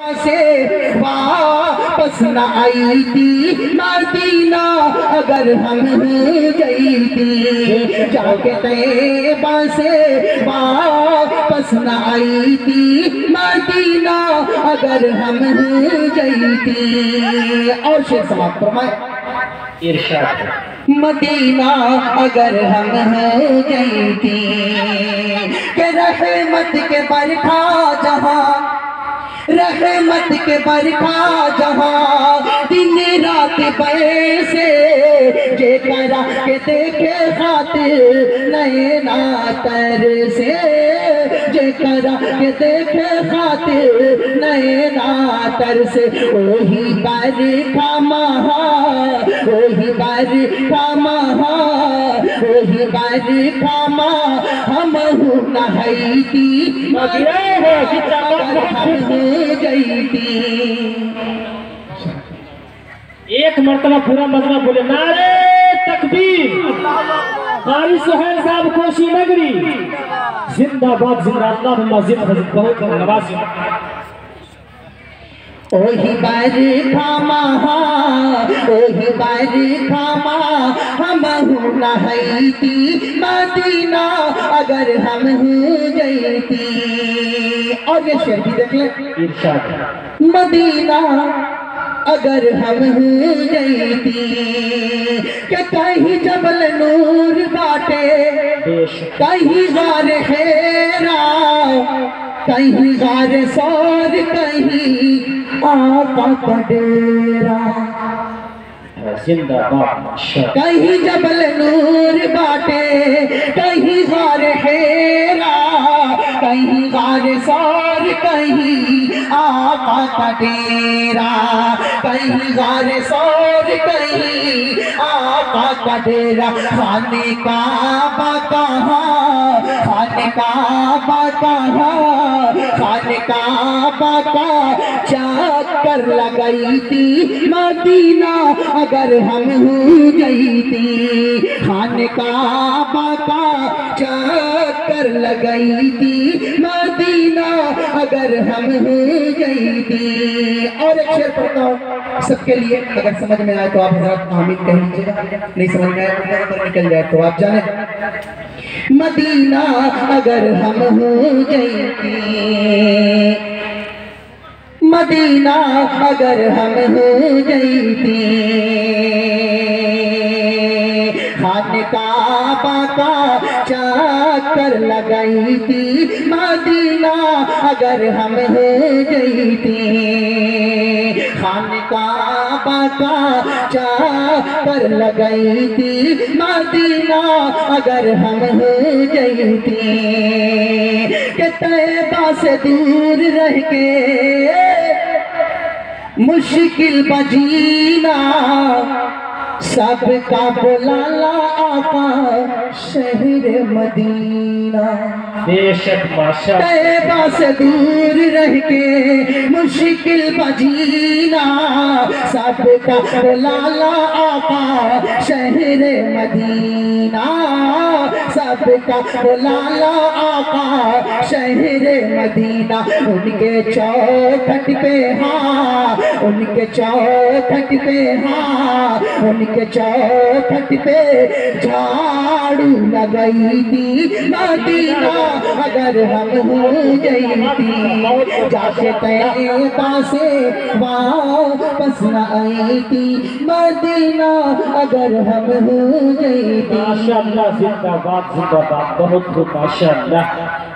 से वापस न आई थी मदीना अगर हम गई थी। जाके तैबा से वापस न आई थी मदीना अगर हम गई थी। और शेर समाप्त फरमाए। इरशाद। मदीना अगर हम गई थी के रहमत के बरखा जहाँ रहमत के बरखा जहाँ। दिन रात पैसे के करा के देखे खातिर नए नातर से। जे करा के देखे खातिर नए नातर से, वही बरखा एक मरतबा पूरा मतलब बोले नारे तकबीर। बारिश सुहेल साहब कोशी नगरी जिंदाबाद जिंदाबाद मस्जिद बहुत नवाजी ओही बारी खामा ओही बारी खामा हम नहाई थी मदीना अगर हम थी और ये शेर भी देख ले। मदीना अगर हम थी कि कहीं जबल नूर बाटे? कहीं गार हेरा कहीं गार सार कहीं आका का डेरा कहीं जबल नूर बाटे, कहीं गार हेरा, कहीं गार सौर कहीं आका का डेरा, कहीं कहीं का डेरा। खाने का खाने का खाने का चक्कर लगाई थी मदीना, अगर हम हो गई थी। खाने का का चक्कर लगाई थी मदीना, अगर हम हो गई थी। और एक शेर पढ़ता हूँ, सबके लिए, अगर समझ में आए तो आप हज़रत आमीन कह लीजिएगा नहीं समझ में आए तो निकल जाए तो आप जाने। मदीना, अगर हम हो गई थी। मदीना, अगर हम गई थी। खान का का चक्कर लगाई थी। मदीना अगर हम गई थी। खान का का चक्कर लगाई थी। मदीना अगर हम गई थी। तैबा से दूर रह के मुश्किल बजीना सबका बुलाला आका शहर मदीना। बेशक तैबा से दूर रह के मुश्किल बजीना सबका बुलाला आका शहर मदीना। सबका बुलाला आका शहर मदीना। उनके चौखट पे हाँ उनके चौखट पे हाँ उनके चौखट पे झाड़ू लगाई थी। मदीना अगर हम हो गई थी जाके तैबा से वापस न आई थी मदीना अगर हम हो गई थी माशाअल्लाह जिंदाबाद जिंदाबाद बहुत खूब माशाअल्लाह